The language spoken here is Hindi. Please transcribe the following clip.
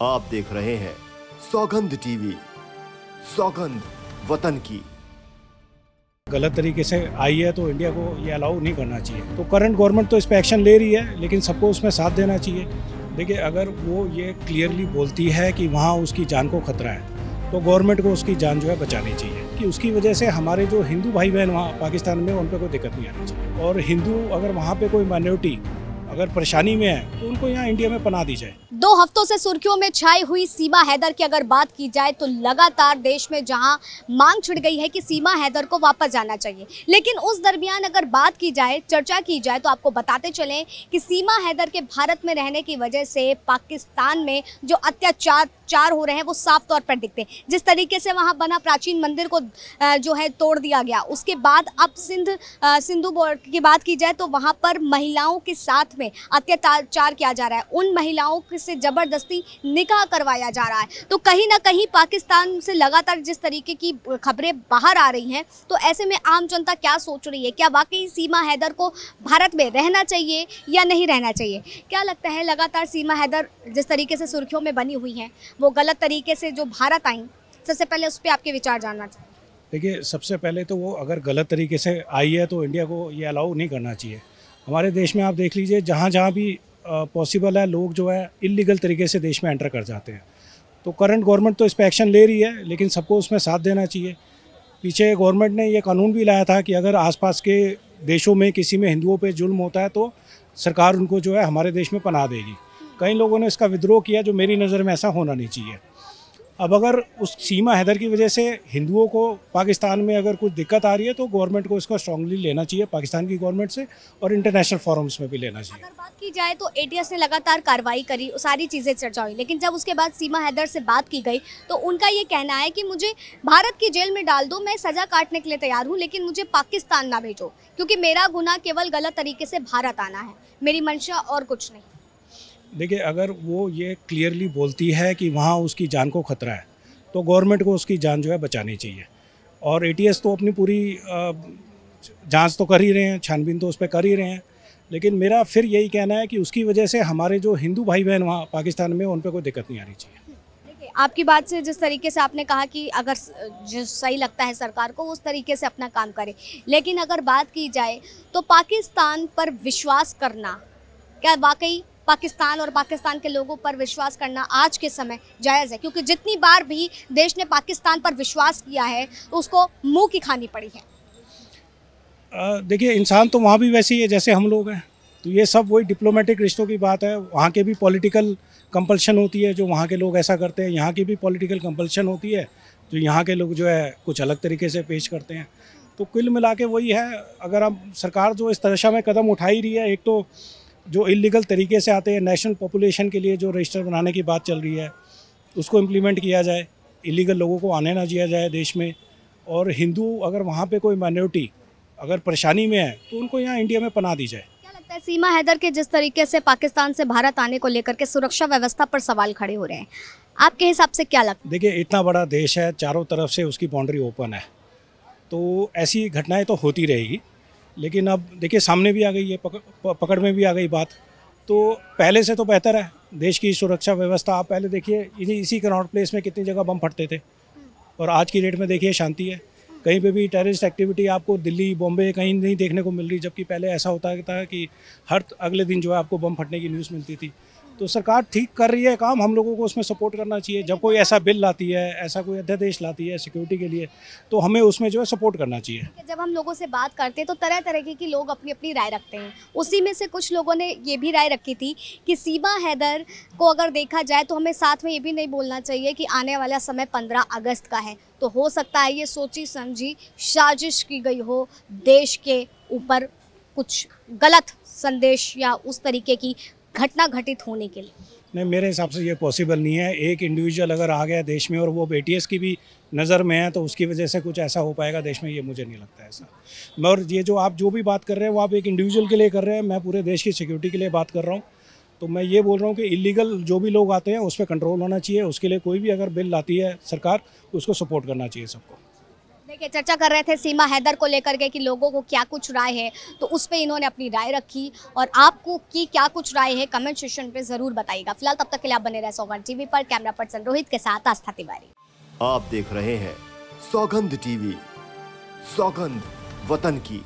आप देख रहे हैं सौगंध टीवी, सौगंध वतन की। गलत तरीके से आई है तो इंडिया को ये अलाउ नहीं करना चाहिए। तो करंट गवर्नमेंट तो इस पर एक्शन ले रही है, लेकिन सबको उसमें साथ देना चाहिए। देखिए, अगर वो ये क्लियरली बोलती है कि वहाँ उसकी जान को खतरा है तो गवर्नमेंट को उसकी जान जो है बचानी चाहिए। कि उसकी वजह से हमारे जो हिंदू भाई बहन वहाँ पाकिस्तान में, उन पर कोई दिक्कत नहीं आनी चाहिए। और हिंदू अगर वहाँ पर कोई माइनॉरिटी अगर परेशानी में है तो उनको यहाँ इंडिया में पना दी जाए। दो हफ्तों से सुर्खियों में छाई हुई सीमा हैदर की अगर बात की जाए तो लगातार देश में जहाँ मांग छिड़ गई है कि सीमा हैदर को वापस जाना चाहिए। लेकिन उस दरमियान अगर बात की जाए, चर्चा की जाए तो आपको बताते चलें कि सीमा हैदर के भारत में रहने की वजह से पाकिस्तान में जो अत्याचार, चार हो रहे हैं, वो साफ़ तौर पर दिखते हैं। जिस तरीके से वहाँ बना प्राचीन मंदिर को जो है, तोड़ दिया गया, उसके बाद अब सिंध सिंधु की बात की जाए तो वहाँ पर महिलाओं के साथ में अत्याचार किया जा रहा है। उन महिलाओं से ज़बरदस्ती निकाह करवाया जा रहा है। तो कहीं ना कहीं पाकिस्तान से लगातार जिस तरीके की खबरें बाहर आ रही हैं तो ऐसे में आम जनता क्या सोच रही है? क्या वाकई सीमा हैदर को भारत में रहना चाहिए या नहीं रहना चाहिए? क्या लगता है लगातार सीमा हैदर जिस तरीके से सुर्खियों में बनी हुई हैं, वो गलत तरीके से जो भारत आई, सबसे पहले उस पर आपके विचार जानना चाहिए। देखिए, सबसे पहले तो वो अगर गलत तरीके से आई है तो इंडिया को ये अलाउ नहीं करना चाहिए। हमारे देश में आप देख लीजिए, जहाँ जहाँ भी पॉसिबल है, लोग जो है इलीगल तरीके से देश में एंटर कर जाते हैं। तो करंट गवर्नमेंट तो इस पर एक्शन ले रही है, लेकिन सबको उसमें साथ देना चाहिए। पीछे गवर्नमेंट ने ये कानून भी लाया था कि अगर आसपास के देशों में, किसी में हिंदुओं पे जुल्म होता है तो सरकार उनको जो है, हमारे देश में पना देगी। कई लोगों ने इसका विद्रोह किया, जो मेरी नज़र में ऐसा होना नहीं चाहिए। अब अगर उस सीमा हैदर की वजह से हिंदुओं को पाकिस्तान में अगर कुछ दिक्कत आ रही है तो गवर्नमेंट को इसको स्ट्रांगली लेना चाहिए, पाकिस्तान की गवर्नमेंट से और इंटरनेशनल फॉरम्स में भी लेना चाहिए। अगर बात की जाए तो एटीएस ने लगातार कार्रवाई करी सारी चीज़ें चर्चा हुई, लेकिन जब उसके बाद सीमा हैदर से बात की गई तो उनका ये कहना है कि मुझे भारत की जेल में डाल दो, मैं सज़ा काटने के लिए तैयार हूँ, लेकिन मुझे पाकिस्तान ना भेजो, क्योंकि मेरा गुना केवल गलत तरीके से भारत आना है। मेरी मंशा और कुछ नहीं। देखिए, अगर वो ये क्लियरली बोलती है कि वहाँ उसकी जान को खतरा है तो गवर्नमेंट को उसकी जान जो है बचानी चाहिए। और एटीएस तो अपनी पूरी जाँच तो कर ही रहे हैं, छानबीन तो उस पर कर ही रहे हैं। लेकिन मेरा फिर यही कहना है कि उसकी वजह से हमारे जो हिंदू भाई बहन वहाँ पाकिस्तान में, उन पर कोई दिक्कत नहीं आनी चाहिए। आपकी बात से जिस तरीके से आपने कहा कि अगर जो सही लगता है सरकार को, उस तरीके से अपना काम करे। लेकिन अगर बात की जाए तो पाकिस्तान पर विश्वास करना, क्या वाकई पाकिस्तान और पाकिस्तान के लोगों पर विश्वास करना आज के समय जायज़ है, क्योंकि जितनी बार भी देश ने पाकिस्तान पर विश्वास किया है, उसको मुँह की खानी पड़ी है। देखिए, इंसान तो वहाँ भी वैसे ही है जैसे हम लोग हैं। तो ये सब वही डिप्लोमेटिक रिश्तों की बात है। वहाँ के भी पॉलिटिकल कंपल्शन होती है, जो वहाँ के लोग ऐसा करते हैं। यहाँ की भी पॉलिटिकल कंपल्शन होती है, जो यहाँ के लोग जो है कुछ अलग तरीके से पेश करते हैं। तो कुल मिला के वही है। अगर हम सरकार जो इस तरह में कदम उठा ही रही है, एक तो जो इलीगल तरीके से आते हैं नेशनल पॉपुलेशन के लिए जो रजिस्टर बनाने की बात चल रही है उसको इम्प्लीमेंट किया जाए इलीगल लोगों को आने ना दिया जाए देश में। और हिंदू अगर वहाँ पे कोई माइनॉरिटी अगर परेशानी में है तो उनको यहाँ इंडिया में पना दी जाए। क्या लगता है सीमा हैदर के जिस तरीके से पाकिस्तान से भारत आने को लेकर के सुरक्षा व्यवस्था पर सवाल खड़े हो रहे हैं आपके हिसाब से क्या लगता है? देखिए इतना बड़ा देश है चारों तरफ़ से उसकी बाउंड्री ओपन है। तो ऐसी घटनाएँ तो होती रहेगी। लेकिन अब देखिए, सामने भी आ गई है पकड़ पकड़ में भी आ गई बात। तो पहले से तो बेहतर है, देश की सुरक्षा व्यवस्था। आप पहले देखिए इसी कनॉट प्लेस में कितनी जगह बम फटते थे। और आज की डेट में देखिए, शांति है। कहीं पे भी टेररिस्ट एक्टिविटी आपको दिल्ली, बॉम्बे कहीं नहीं देखने को मिल रही, जबकि पहले ऐसा होता था कि हर अगले दिन जो है आपको बम फटने की न्यूज़ मिलती थी। तो सरकार ठीक कर रही है, काम हम लोगों को उसमें सपोर्ट करना चाहिए। जब कोई ऐसा बिल लाती है, ऐसा कोई अध्यादेश लाती है सिक्योरिटी के लिए तो हमें उसमें जो है सपोर्ट करना चाहिए। जब हम लोगों से बात करते हैं तो तरह तरह के लोग अपनी अपनी राय रखते हैं। उसी में से कुछ लोगों ने ये भी राय रखी थी कि सीमा हैदर को अगर देखा जाए तो हमें साथ में ये भी नहीं बोलना चाहिए कि आने वाला समय पंद्रह अगस्त का है। तो हो सकता है ये सोची समझी साजिश की गई हो, देश के ऊपर कुछ गलत संदेश या उस तरीके की घटना घटित होने के लिए। नहीं, मेरे हिसाब से ये पॉसिबल नहीं है। एक इंडिविजुअल अगर आ गया देश में और वो बीटीएस की भी नज़र में है तो उसकी वजह से कुछ ऐसा हो पाएगा देश में, ये मुझे नहीं लगता ऐसा। और ये जो आप जो भी बात कर रहे हैं, वो आप एक इंडिविजुअल के लिए कर रहे हैं। मैं पूरे देश की सिक्योरिटी के लिए बात कर रहा हूँ। तो मैं ये बोल रहा हूँ कि इलीगल जो भी लोग आते हैं, उस पर कंट्रोल होना चाहिए। उसके लिए कोई भी अगर बिल लाती है सरकार, उसको सपोर्ट करना चाहिए सबको। देखिए, चर्चा कर रहे थे सीमा हैदर को लेकर के कि लोगों को क्या कुछ राय है तो उस पर इन्होंने अपनी राय रखी और आपको की क्या कुछ राय है कमेंट सेशन पे ज़रूर बताइएगा। फ़िलहाल तब तक के लिए आप बने रहे सौगंध टीवी पर, कैमरा पर्सन रोहित के साथ आस्था तिवारी। आप देख रहे हैं सौगंध टीवी, सौगंध वतन की।